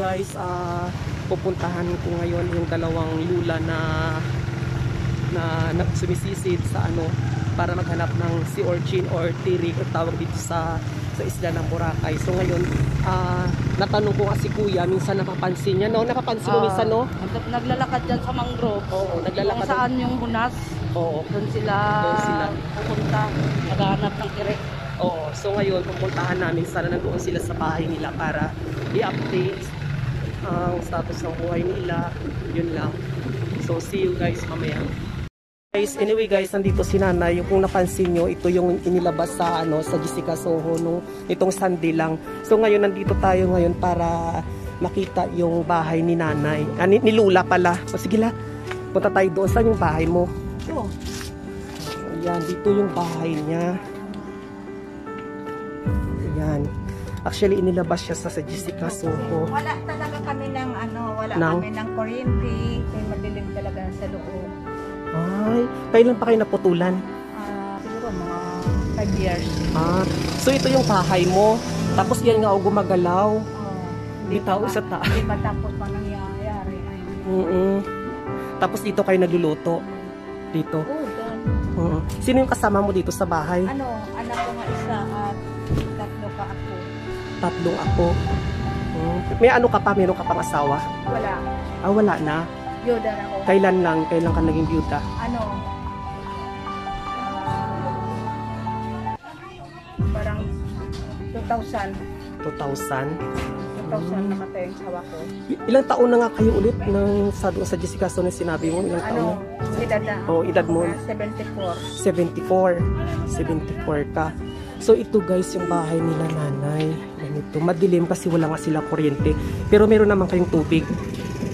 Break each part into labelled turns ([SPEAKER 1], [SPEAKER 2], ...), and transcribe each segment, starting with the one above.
[SPEAKER 1] guys, ah pupuntahan ko ngayon yung dalawang lula na na, na sumisisid sa ano para maghanap ng sea urchin or tirik ang tawag dito sa sa isla ng Boracay. So ngayon, ah natanong ko nga si Kuya, minsan napapansin niya, no? Napapansin mo
[SPEAKER 2] Ah,
[SPEAKER 1] minsan, no?
[SPEAKER 2] nag- Naglalakad dyan sa mangrove.
[SPEAKER 1] Oo,
[SPEAKER 2] Kung
[SPEAKER 1] naglalakad.
[SPEAKER 2] saan yung hunas,
[SPEAKER 1] Oo.
[SPEAKER 2] doon sila,
[SPEAKER 1] Doon sila.
[SPEAKER 2] pupunta, maghanap ng kirek.
[SPEAKER 1] Oo. So ngayon, pupuntahan namin sana nandoon sila sa bahay nila para i-update ang status ng buhay nila. Yun lang. So see you guys mamaya. Guys, anyway guys, nandito si Nanay. Yung kung napansin nyo, ito yung inilabas sa ano sa Jessica Soho no, itong Sunday lang. So ngayon nandito tayo ngayon para makita yung bahay ni Nanay. Ah, ni, ni Lula pala. O sige la, punta tayo doon. Saan yung bahay mo?
[SPEAKER 2] So,
[SPEAKER 1] Ayan, dito yung bahay niya. Ayan. Actually, inilabas siya sa, sa Jessica Soho.
[SPEAKER 3] Wala talaga wala
[SPEAKER 1] Ng?
[SPEAKER 3] kami ng kuryente. Kaya madilim talaga sa loob.
[SPEAKER 1] Ay, kailan pa kayo naputulan?
[SPEAKER 3] Ah, siguro mga 5 years.
[SPEAKER 1] Ah, so ito yung bahay mo. Tapos yan nga o gumagalaw.
[SPEAKER 3] Oh,
[SPEAKER 1] Bitaw
[SPEAKER 3] pa-
[SPEAKER 1] sa taas.
[SPEAKER 3] Hindi pa tapos pa nangyayari. Ay,
[SPEAKER 1] Mm Tapos dito kayo nagluluto. Dito.
[SPEAKER 3] oh, doon.
[SPEAKER 1] Mm. Sino yung kasama mo dito sa bahay?
[SPEAKER 3] Ano, anak ko nga isa at tatlo pa ako.
[SPEAKER 1] Tatlong ako. May ano ka pa? Meron ka pang asawa?
[SPEAKER 3] Wala.
[SPEAKER 1] Ah, wala na.
[SPEAKER 3] Yoda na ako.
[SPEAKER 1] Kailan lang? Kailan ka naging byuda?
[SPEAKER 3] Ano? ah, parang 2000.
[SPEAKER 1] 2000?
[SPEAKER 3] 2000 namatay ang sawa ko.
[SPEAKER 1] I- Ilang taon na nga kayo ulit ng sa, sa Jessica so na sinabi mo? Ilang taon
[SPEAKER 3] Ano,
[SPEAKER 1] na?
[SPEAKER 3] edad na.
[SPEAKER 1] Oh, edad mo?
[SPEAKER 3] Ah, 74.
[SPEAKER 1] 74. 74 ka. So ito guys yung bahay nila nanay. Ganito. Madilim kasi wala nga silang kuryente. Pero meron naman kayong tubig.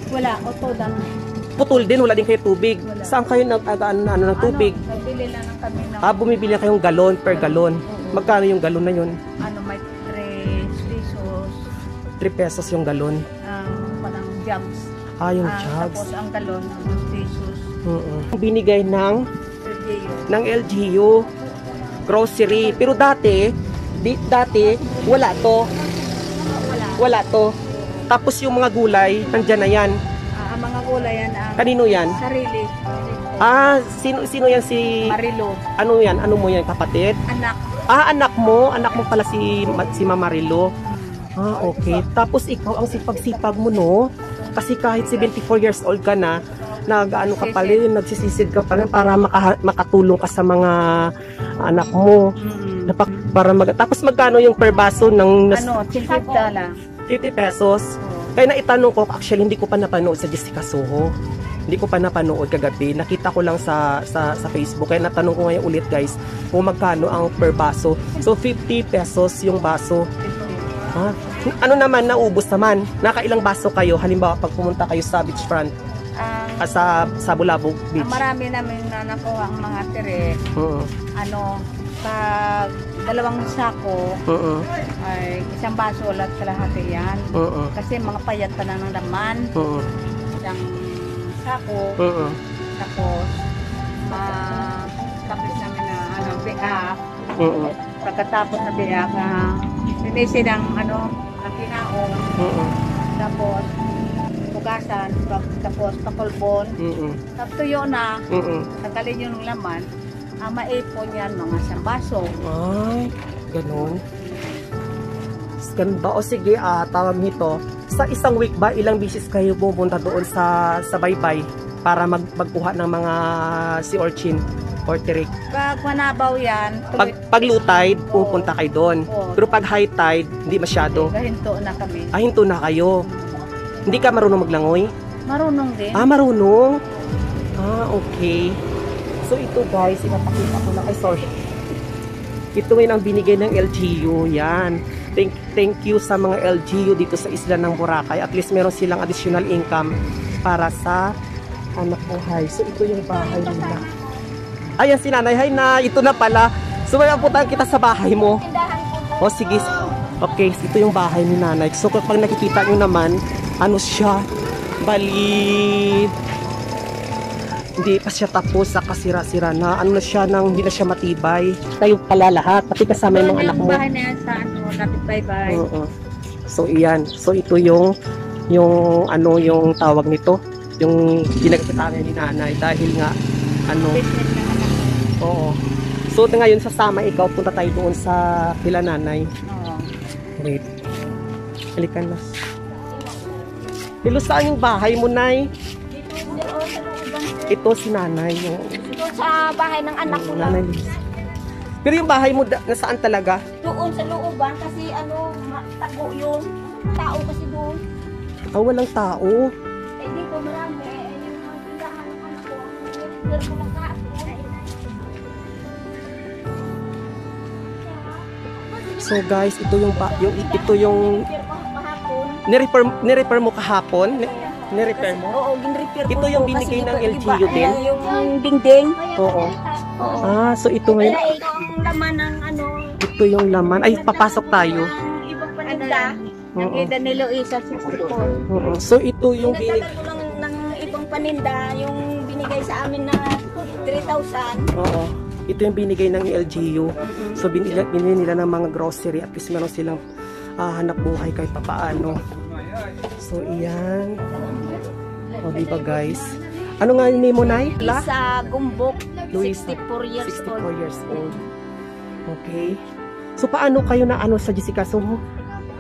[SPEAKER 3] Wala, auto lang.
[SPEAKER 1] Putol din, wala din kayo tubig.
[SPEAKER 3] Wala.
[SPEAKER 1] Saan kayo nag ano, ano, ng tubig?
[SPEAKER 3] Ano, nagbili lang ng kami ng,
[SPEAKER 1] Ah, bumibili na kayong galon per galon. Magkano yung galon na yun?
[SPEAKER 3] ano, may 3 pesos,
[SPEAKER 1] 3 pesos yung galon.
[SPEAKER 3] ang parang jugs.
[SPEAKER 1] Ah, yung
[SPEAKER 3] Ah,
[SPEAKER 1] jugs.
[SPEAKER 3] Tapos ang galon, 2 pesos.
[SPEAKER 1] Oo. Binigay ng
[SPEAKER 3] LGU.
[SPEAKER 1] ng LGU grocery. Pero dati, di, dati wala to.
[SPEAKER 3] Wala.
[SPEAKER 1] To. Tapos yung mga gulay, nandyan na yan.
[SPEAKER 3] Ah, ang mga gulay yan, ang
[SPEAKER 1] Kanino yan?
[SPEAKER 3] sarili.
[SPEAKER 1] Ah, sino sino yan si
[SPEAKER 3] Marilo.
[SPEAKER 1] ano yan? Ano mo yan, kapatid?
[SPEAKER 3] Anak.
[SPEAKER 1] Ah, anak mo, anak mo pala si si Mama Rilo. Ah, okay. Tapos ikaw ang sipag-sipag mo, no? Kasi kahit 74 years old ka na, nag-ano ka pa rin, nagsisisid ka pa rin para maka- makatulong ka sa mga anak mo.
[SPEAKER 3] Mm.
[SPEAKER 1] Napak para mag Tapos magkano yung per baso ng
[SPEAKER 3] Ano, 50 lang.
[SPEAKER 1] 50 pesos?
[SPEAKER 3] Oh.
[SPEAKER 1] Kaya naitanong ko, actually hindi ko pa napanood sa Jessica Soho. Hindi ko pa napanood kagabi. Nakita ko lang sa, sa, sa Facebook. Kaya natanong ko ngayon ulit guys kung magkano ang per baso. So 50 pesos yung baso. Ha? Ano naman, naubos naman. Nakailang baso kayo? Halimbawa, pag pumunta kayo sa beachfront,
[SPEAKER 3] Ang,
[SPEAKER 1] ah, sa, sa Bulabog Beach.
[SPEAKER 3] marami namin na nakuha ang mga tire.
[SPEAKER 1] Oo.
[SPEAKER 3] Ano, pag dalawang sako,
[SPEAKER 1] Oo.
[SPEAKER 3] ay isang baso ulat kalahati yan.
[SPEAKER 1] Oo.
[SPEAKER 3] Kasi mga payat pa na ng laman.
[SPEAKER 1] Oo.
[SPEAKER 3] Isang sako,
[SPEAKER 1] Oo.
[SPEAKER 3] tapos ma-tapos namin na ano, biak.
[SPEAKER 1] Oo.
[SPEAKER 3] Pagkatapos na biak, na linisin ng ano, ng kinaong.
[SPEAKER 1] Oo.
[SPEAKER 3] Tapos, pugasan, pag- tapos pakulbon.
[SPEAKER 1] Oo.
[SPEAKER 3] Tapos na,
[SPEAKER 1] Oo.
[SPEAKER 3] tanggalin yung laman, ang maipon yan mga isang baso.
[SPEAKER 1] Ay, ganun. Ba? O sige, ah, tawag nito. Sa isang week ba, ilang bisis kayo pupunta doon sa sa baybay para mag magkuha ng mga sea urchin or tirik?
[SPEAKER 3] Pag manabaw yan,
[SPEAKER 1] Pag, pag low tide, pupunta kayo doon.
[SPEAKER 3] Oo.
[SPEAKER 1] Pero pag high tide, hindi masyado.
[SPEAKER 3] gahinto na kami.
[SPEAKER 1] Ah, hinto na kayo. Hindi ka marunong maglangoy?
[SPEAKER 3] Marunong din.
[SPEAKER 1] Ah, marunong? Ah, okay. So ito guys, ipapakita ko lang. Ay, sorry. Ito ngayon ang binigay ng LGU. Yan. Thank, thank you sa mga LGU dito sa isla ng Boracay. At least meron silang additional income para sa anak buhay. So ito yung bahay nila. Ayan si nanay. Hi na, ito na pala. So may aputan kita sa bahay mo. O sige. Okay, so ito yung bahay ni nanay. So kapag nakikita nyo naman, ano siya, bali, hindi pa siya tapos sa kasira-sira na. Ano na siya nang hindi na siya matibay. Tayo pala lahat, pati kasama yung mga anak mo.
[SPEAKER 3] bahay na yan sa ano, lapit baybay.
[SPEAKER 1] Oo. So iyan. So ito yung yung ano yung tawag nito, yung pinagkakatangan ni nanay dahil nga ano, oo. So ngayon sasama ikaw, punta tayo doon sa kila nanay.
[SPEAKER 3] Oo.
[SPEAKER 1] Wait. Halika na. Saan yung bahay mo, Nay? Ito si nanay, yung
[SPEAKER 4] Doon sa bahay ng anak ko lang.
[SPEAKER 1] nanay Liz. Pero yung bahay mo, da- nasaan talaga?
[SPEAKER 4] Doon sa looban kasi ano, ma- tago yung tao kasi doon.
[SPEAKER 1] Ah, walang tao.
[SPEAKER 4] Eh dito marami. Eh, yung mga tindahan ng anak ko. Pero kahapon.
[SPEAKER 1] So guys, ito yung ba, yung ito yung. Ni-repair, ni-repair mo kahapon? Ni- Ni-repair mo?
[SPEAKER 4] Oo, ginrepair ko.
[SPEAKER 1] Ito yung binigay ng
[SPEAKER 4] di ba-
[SPEAKER 1] LGU din?
[SPEAKER 4] Yung dingding.
[SPEAKER 1] Oo.
[SPEAKER 4] Oo.
[SPEAKER 1] Ah, so ito ngayon,
[SPEAKER 4] Kaya ito ang laman ng ano.
[SPEAKER 1] ito yung laman. Ay, papasok tayo.
[SPEAKER 4] ng ibang paninda.
[SPEAKER 3] lang, nakita ni Luisa 64.
[SPEAKER 1] Oo. So ito yung binig...
[SPEAKER 4] Pinagdadal ko lang ng ibang paninda, yung binigay sa amin na 3,000.
[SPEAKER 1] Oo. Ito yung binigay ng LGU. So binili, binili nila ng mga grocery at least meron silang ah, hanap buhay kahit papaano. So iyan. O diba guys? Ano nga yung name mo, Nay? La?
[SPEAKER 4] Isa Gumbok,
[SPEAKER 1] Luisa.
[SPEAKER 4] 64 years
[SPEAKER 1] 64
[SPEAKER 4] old.
[SPEAKER 1] years old. Okay. So paano kayo na ano sa Jessica So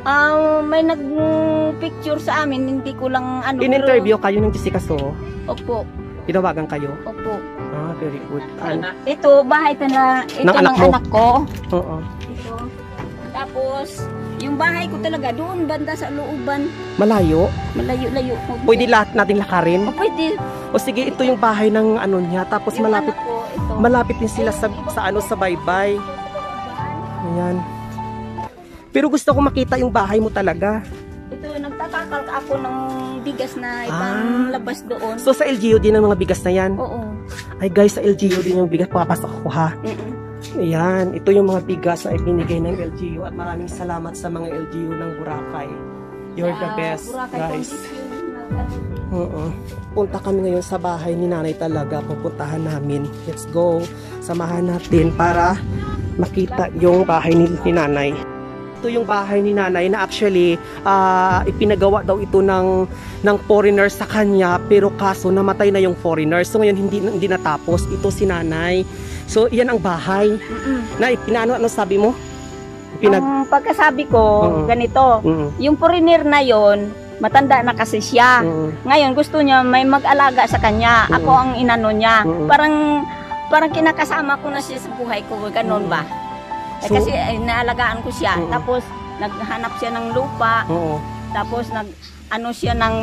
[SPEAKER 4] Ah, may nag-picture sa amin, hindi ko lang ano.
[SPEAKER 1] in-interview kayo ng Jessica So?
[SPEAKER 4] pero- Opo,
[SPEAKER 1] Tinawagan kayo?
[SPEAKER 4] opo.
[SPEAKER 1] Ah, very good. Ano?
[SPEAKER 4] Ito, bahay ito na, ito
[SPEAKER 1] Ng
[SPEAKER 4] ng,
[SPEAKER 1] anak mo?
[SPEAKER 4] anak ko.
[SPEAKER 1] Oo.
[SPEAKER 4] Ito. Tapos, yung bahay ko talaga, doon banda sa looban.
[SPEAKER 1] Malayo?
[SPEAKER 4] Malayo-layo.
[SPEAKER 1] Pwede lahat nating lakarin?
[SPEAKER 4] O, pwede.
[SPEAKER 1] O sige, ito yung bahay ng ano niya. Tapos
[SPEAKER 4] Yung
[SPEAKER 1] malapit
[SPEAKER 4] ko, ito.
[SPEAKER 1] malapit din sila sa, sa ano sa baybay. Ayan. Pero gusto ko makita yung bahay mo talaga.
[SPEAKER 4] Ito, nagtatakal ako ng bigas na ibang
[SPEAKER 1] Ah.
[SPEAKER 4] labas doon.
[SPEAKER 1] So sa LGU din ang mga bigas na yan.
[SPEAKER 4] Oo.
[SPEAKER 1] Ay guys, sa LGU din yung bigas papasok ako ha.
[SPEAKER 4] Mm-mm.
[SPEAKER 1] Ayan, ito yung mga bigas na ibinigay ng LGU at maraming salamat sa mga LGU ng Boracay. You're the
[SPEAKER 4] Sa
[SPEAKER 1] best, guys. Oo. Punta kami ngayon sa bahay ni nanay talaga. Pupuntahan namin. Let's go. Samahan natin para makita yung bahay ni, ni nanay. Ito yung bahay ni nanay na actually ah, ipinagawa daw ito ng ng foreigner sa kanya pero kaso namatay na yung foreigner. So ngayon hindi hindi natapos. Ito si nanay. So iyan ang bahay.
[SPEAKER 4] Mm-mm.
[SPEAKER 1] Na ipinano ano sabi mo? Pinag
[SPEAKER 4] Ang pagkasabi ko,
[SPEAKER 1] Oo.
[SPEAKER 4] ganito,
[SPEAKER 1] Mm,
[SPEAKER 4] yung foreigner na yon matanda na kasi siya.
[SPEAKER 1] mm,
[SPEAKER 4] Ngayon, gusto niya may mag-alaga sa kanya.
[SPEAKER 1] Oo.
[SPEAKER 4] Ako ang inano niya.
[SPEAKER 1] Oo.
[SPEAKER 4] Parang parang kinakasama ko na siya sa buhay ko. Ganon
[SPEAKER 1] Oo.
[SPEAKER 4] ba? Eh,
[SPEAKER 1] So-
[SPEAKER 4] kasi eh, naalagaan ko siya.
[SPEAKER 1] Oo.
[SPEAKER 4] Tapos, naghanap siya ng lupa.
[SPEAKER 1] Oo.
[SPEAKER 4] Tapos, nag ano siya ng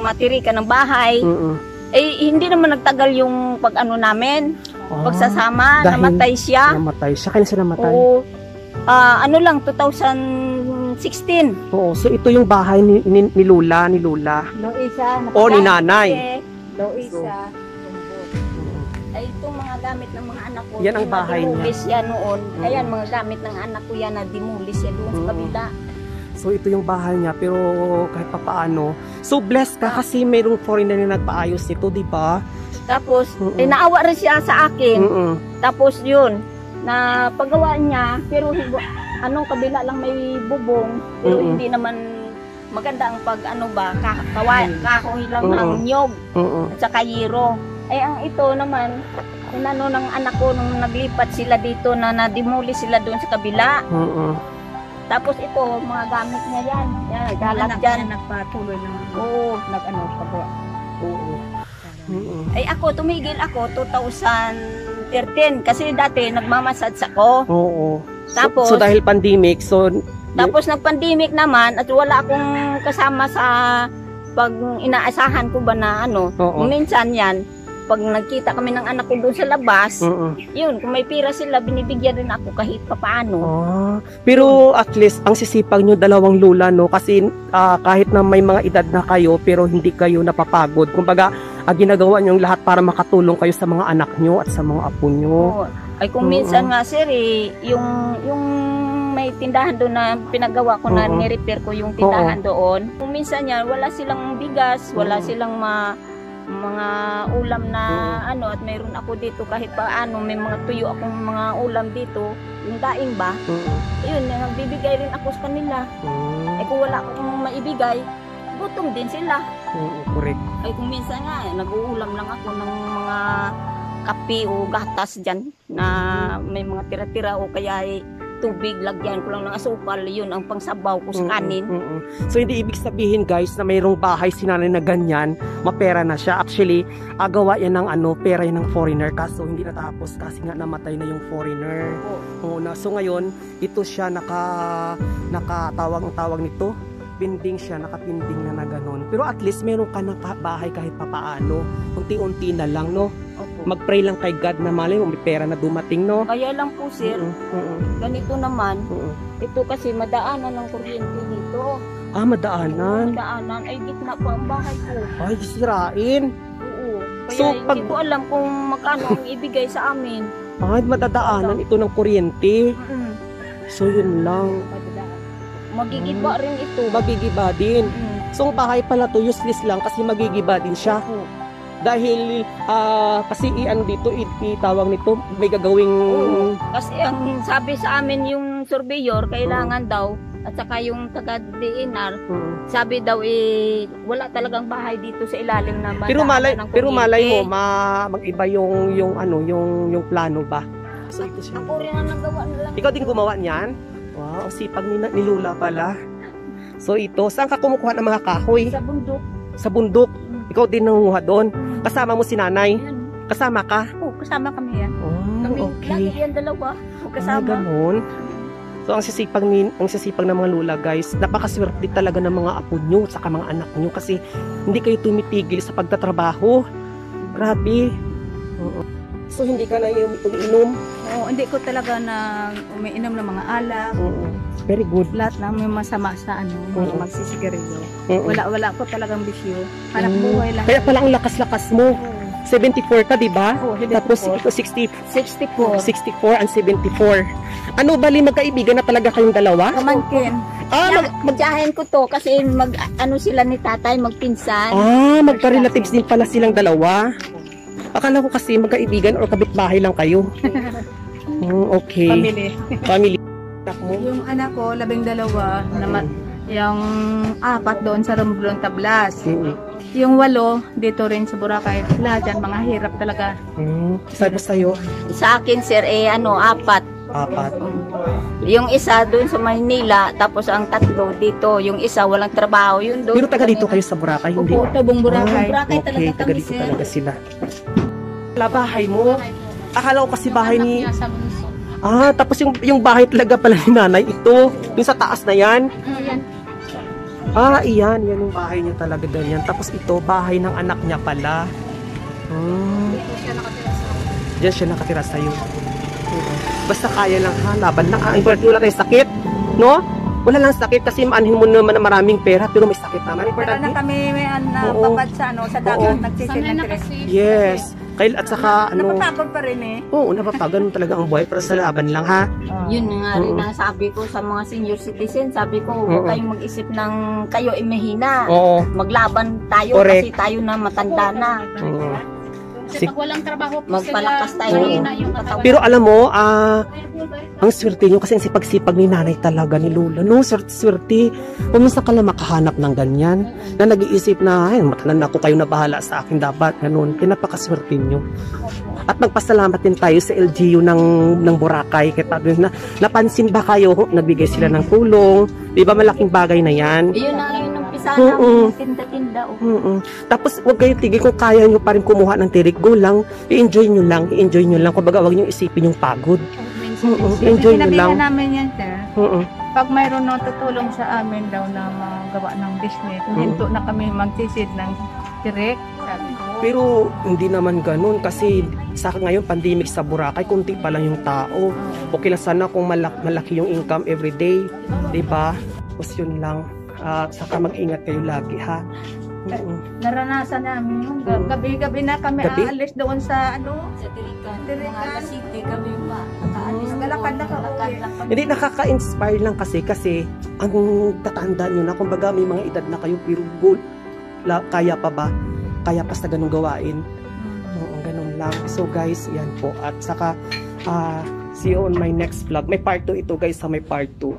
[SPEAKER 4] matirika ng bahay.
[SPEAKER 1] Mm,
[SPEAKER 4] Eh, hindi naman nagtagal yung pag-ano namin.
[SPEAKER 1] Ah,
[SPEAKER 4] Pagsasama,
[SPEAKER 1] dahil-
[SPEAKER 4] namatay siya.
[SPEAKER 1] Namatay. Siya kailan siya namatay?
[SPEAKER 4] Oo. Ah, ano lang, 2016.
[SPEAKER 1] Oo, so ito yung bahay ni, ni, ni Lula, ni Lula.
[SPEAKER 3] Luisa,
[SPEAKER 1] O ni nanay.
[SPEAKER 3] Luisa.
[SPEAKER 4] Ay itong mga gamit ng mga anak ko.
[SPEAKER 1] Yan ang bahay niya.
[SPEAKER 4] dimulis yan noon.
[SPEAKER 1] Mm.
[SPEAKER 4] Kaya mga gamit ng anak ko yan na dimulis yan doon sa
[SPEAKER 1] Mm.
[SPEAKER 4] kabila.
[SPEAKER 1] So ito yung bahay niya, pero kahit pa paano. So blessed ka kasi mayroong foreigner na nagpaayos nito, di ba?
[SPEAKER 4] Tapos,
[SPEAKER 1] Mm-mm.
[SPEAKER 4] eh, naawa rin siya sa akin.
[SPEAKER 1] Mm-mm.
[SPEAKER 4] Tapos yun, na paggawa niya, pero anong kabila lang may bubong, pero
[SPEAKER 1] Mm-mm.
[SPEAKER 4] hindi naman maganda ang pag ano ba, ka, kawa, kahoy lang
[SPEAKER 1] Mm-mm.
[SPEAKER 4] ng nyog
[SPEAKER 1] Mm-mm.
[SPEAKER 4] at saka yero. Eh ang ito naman, inano ng anak ko nung naglipat sila dito na nadimuli sila doon sa kabila.
[SPEAKER 1] Mm-mm.
[SPEAKER 4] Tapos ito, mga gamit niya yan. Yan, galat
[SPEAKER 3] Anak
[SPEAKER 4] dyan.
[SPEAKER 3] niya nagpatuloy ng
[SPEAKER 4] Oo.
[SPEAKER 3] nag-ano, pagawa.
[SPEAKER 1] Oo. Mm-mm.
[SPEAKER 4] Ay ako, tumigil ako 2013 kasi dati nagmamasage ako.
[SPEAKER 1] Oo. So,
[SPEAKER 4] Tapos-
[SPEAKER 1] so dahil pandemic, so
[SPEAKER 4] Tapos nag-pandemic naman at wala akong kasama sa pag inaasahan ko ba na ano.
[SPEAKER 1] Oo.
[SPEAKER 4] Minsan yan, pag nagkita kami ng anak ko doon sa labas,
[SPEAKER 1] Mm-mm.
[SPEAKER 4] yun, kung may pira sila, binibigyan rin ako kahit papaano.
[SPEAKER 1] Ah, pero at least ang sisipag nyo dalawang lula no kasi ah, kahit na may mga edad na kayo pero hindi kayo napapagod. Kumbaga, ah, ginagawa nyo yung lahat para makatulong kayo sa mga anak nyo at sa mga apo nyo.
[SPEAKER 4] Oo. Ay kung
[SPEAKER 1] Oo.
[SPEAKER 4] minsan nga sir, eh, yung, yung may tindahan doon na pinagawa ko na
[SPEAKER 1] Oo.
[SPEAKER 4] ni-repair ko yung tindahan doon. Kung minsan yan, wala silang bigas, wala
[SPEAKER 1] Oo.
[SPEAKER 4] silang ma, mga ulam na ano at mayroon ako dito kahit paano may mga tuyo akong mga ulam dito. Yung daing ba? Yun nagbibigay rin ako sa kanila. Eh kung wala akong maibigay gutom din sila.
[SPEAKER 1] Oo, correct.
[SPEAKER 4] Ay kung minsan nga, eh, nag-uulam lang ako ng mga kape o gatas dyan na may mga tira-tira o kaya ay tubig, lagyan ko lang ng asukal, yun ang pangsabaw ko sa kanin.
[SPEAKER 1] mm-mm. So hindi ibig sabihin guys na mayroong bahay si nanay na ganyan, mapera na siya. Actually, agawa yan ng ano, pera yan ng foreigner kaso hindi natapos kasi nga namatay na yung foreigner. Oo na. So ngayon, ito siya naka nakatawag ang tawag nito. Pinding siya, nakapinding na na ganun. Pero at least meron ka ng bahay kahit papaano. Unti-unti na lang, no?
[SPEAKER 4] Opo.
[SPEAKER 1] Mag-pray lang kay God na malay mo, may pera na dumating, no?
[SPEAKER 4] Kaya lang po sir,
[SPEAKER 1] Mm-mm, mm-mm,
[SPEAKER 4] ganito naman,
[SPEAKER 1] mm-mm.
[SPEAKER 4] ito kasi madaanan ng kuryente dito.
[SPEAKER 1] Ah, madaanan.
[SPEAKER 4] Madaanan ay gitna po ang bahay ko.
[SPEAKER 1] Ay, sirain.
[SPEAKER 4] Oo. Kaya
[SPEAKER 1] So, pag-
[SPEAKER 4] hindi ko alam kung magkano ang ibigay sa amin.
[SPEAKER 1] Ay, madadaanan ito ng kuryente.
[SPEAKER 4] Mm.
[SPEAKER 1] So, yun lang.
[SPEAKER 4] Magigiba rin ito.
[SPEAKER 1] Magigiba din.
[SPEAKER 4] Mm.
[SPEAKER 1] So, ang bahay pala to, useless lang kasi magigiba din siya.
[SPEAKER 4] Opo.
[SPEAKER 1] Dahil, ah, kasi i-ano dito, itawag nito, may gagawing...
[SPEAKER 4] Oo. Kasi ang sabi sa amin yung surveyor, kailangan daw, at saka yung taga-DNR,
[SPEAKER 1] Mm.
[SPEAKER 4] sabi daw eh, wala talagang bahay dito sa ilalim na
[SPEAKER 1] Pero malay,
[SPEAKER 4] ng
[SPEAKER 1] pero
[SPEAKER 4] kuryente.
[SPEAKER 1] malay mo, ma, mag-iba yung, yung ano, yung, yung plano ba?
[SPEAKER 4] Ang nagawa na lang.
[SPEAKER 1] Ikaw din gumawa niyan? Wow, sipag ni, ni Lula pala. So, ito, saan ka kumukuha ng mga kahoy?
[SPEAKER 4] Sa bundok.
[SPEAKER 1] Sa bundok. Ikaw din nangunguha doon. Kasama mo si nanay.
[SPEAKER 4] Yan.
[SPEAKER 1] Kasama ka?
[SPEAKER 4] Oh, kasama kami yan.
[SPEAKER 1] Oh,
[SPEAKER 4] Kami, lagi
[SPEAKER 1] okay.
[SPEAKER 4] yan dalawa. O
[SPEAKER 1] Ah,
[SPEAKER 4] kasama.
[SPEAKER 1] ganun. So ang sisipag ni ang sisipag ng mga lula guys, napakaswerte talaga ng mga apo nyo saka mga anak nyo kasi hindi kayo tumitigil sa pagtatrabaho. Grabe. Oo. So hindi ka na yung umiinom.
[SPEAKER 3] Oo, hindi ko talaga na umiinom ng mga alak.
[SPEAKER 1] Oo. Very good.
[SPEAKER 3] Lahat ng may masama sa ano, mga
[SPEAKER 1] Oo.
[SPEAKER 3] magsisigarilyo.
[SPEAKER 1] Oo.
[SPEAKER 3] Wala, wala ko talagang bisyo. Hanap
[SPEAKER 1] Mm.
[SPEAKER 3] buhay lang.
[SPEAKER 1] Kaya pala ang lakas-lakas mo. 74 ka, di ba?
[SPEAKER 3] Oo,
[SPEAKER 1] Tapos
[SPEAKER 3] 74.
[SPEAKER 1] ito 60,
[SPEAKER 3] 64.
[SPEAKER 1] 64 and 74. Ano bali magkaibigan na talaga kayong dalawa?
[SPEAKER 3] Pamangkin.
[SPEAKER 1] Ah, mag,
[SPEAKER 4] Magjahin ko to kasi mag ano sila ni tatay magpinsan.
[SPEAKER 1] ah magka-relatives din pala silang dalawa. Akala ko kasi magkaibigan or kabitbahay lang kayo. Hmm, okay.
[SPEAKER 3] Family.
[SPEAKER 1] Family. Mo?
[SPEAKER 3] Yung anak ko, labing dalawa, naman, yung apat doon sa Romblon Tablas.
[SPEAKER 1] Mm.
[SPEAKER 3] Yung walo, dito rin sa Boracay. Lahat yan, mga hirap talaga.
[SPEAKER 1] Mm. Sabi sa'yo,
[SPEAKER 4] Sa akin sir eh ano apat.
[SPEAKER 1] apat.
[SPEAKER 4] Yung isa doon sa Maynila tapos ang tatlo dito. Yung isa walang trabaho yun doon.
[SPEAKER 1] Pero taga dito kayo sa Boracay, hindi?
[SPEAKER 3] Opo, tabong Boracay.
[SPEAKER 4] Boracay
[SPEAKER 1] okay,
[SPEAKER 4] talaga
[SPEAKER 1] taga
[SPEAKER 4] kami
[SPEAKER 1] dito
[SPEAKER 4] sir.
[SPEAKER 1] talaga sila. Wala bahay mo? Akala ko kasi bahay ni... Ah, tapos yung, yung bahay talaga pala ni nanay, ito. Yung sa taas na yan. Ah, iyan. Yan yung bahay niya talaga ganyan. Tapos ito, bahay ng anak niya pala. Hmm. Diyan siya nakatira sa'yo. Basta kaya lang ha, laban lang. Ah, importante wala tayong sakit. No? Wala lang sakit kasi maanhin mo naman na maraming pera pero may sakit naman.
[SPEAKER 3] Pero na kami may an, na
[SPEAKER 1] Oo.
[SPEAKER 3] babad sa ano, sa dagat,
[SPEAKER 1] Oo.
[SPEAKER 3] nagsisil ng
[SPEAKER 1] Kaya at saka ano,
[SPEAKER 3] Napapagod pa rin eh.
[SPEAKER 1] oo, napapagano talaga ang buhay pero sa laban lang ha.
[SPEAKER 4] Yun nga rin ang sabi ko sa mga senior citizen. Sabi ko, huwag kayong mag-isip ng kayo ay mahina.
[SPEAKER 1] Oo.
[SPEAKER 4] Maglaban tayo
[SPEAKER 1] Correct.
[SPEAKER 4] kasi tayo na matanda na.
[SPEAKER 1] Oo.
[SPEAKER 2] Kasi
[SPEAKER 1] Si-
[SPEAKER 2] pag walang trabaho po
[SPEAKER 4] Magpalakas
[SPEAKER 2] sila,
[SPEAKER 4] tayo.
[SPEAKER 2] mahina yung katawan.
[SPEAKER 1] Pero alam mo, ah, ang swerte nyo kasi ang sipag-sipag ni nanay talaga ni Lola. No, swerte-swerte. Kumusta ka lang makahanap ng ganyan? Na nag-iisip na, ay, matanan ako kayo na bahala sa akin dapat. Ganun. Pinapakaswerte nyo. At magpasalamat din tayo sa LGU ng, ng Boracay. Kaya tabi na, napansin ba kayo? Nagbigay sila ng tulong. Di ba malaking bagay na yan?
[SPEAKER 4] Yun na lang
[SPEAKER 1] Oo.
[SPEAKER 4] namin, tinda-tinda. oh.
[SPEAKER 1] Mm-mm. Tapos huwag kayo tigil kung kaya nyo pa rin kumuha ng tirik. Go lang. I-enjoy nyo lang. I-enjoy nyo lang. Kumbaga huwag nyo isipin yung pagod. Oo. Enjoy nyo lang.
[SPEAKER 3] Namin yan, sir.
[SPEAKER 1] Oo.
[SPEAKER 3] Pag mayroon na tutulong sa amin daw na magawa ng business,
[SPEAKER 1] Mm.
[SPEAKER 3] hinto na kami magsisid ng direct. Sabi ko.
[SPEAKER 1] Pero hindi naman ganun kasi sa ngayon pandemic sa Boracay, kunti pa lang yung tao. Okay lang sana kung malak- malaki yung income every day, 'di ba? Tapos yun lang. At saka mag-ingat kayo lagi ha. Oo.
[SPEAKER 3] Naranasan namin yun.
[SPEAKER 1] Mm.
[SPEAKER 3] Gabi-gabi na kami
[SPEAKER 1] Gabi?
[SPEAKER 3] aalis doon sa ano.
[SPEAKER 4] Sa Tirikan,
[SPEAKER 3] Tirikan.
[SPEAKER 4] mga city kami pa. Nakaalis
[SPEAKER 3] Mm.
[SPEAKER 4] doon,
[SPEAKER 3] Galakad na ka, uwi.
[SPEAKER 1] Hindi nakaka-inspire lang kasi kasi ang tatanda nyo na kumbaga may mga edad na kayo pero goal, la, kaya pa ba? Kaya pa sa ganung gawain? Oo, ganun lang. So guys, yan po. At saka, ah, see you on my next vlog. May part 2 ito guys, sa may part 2.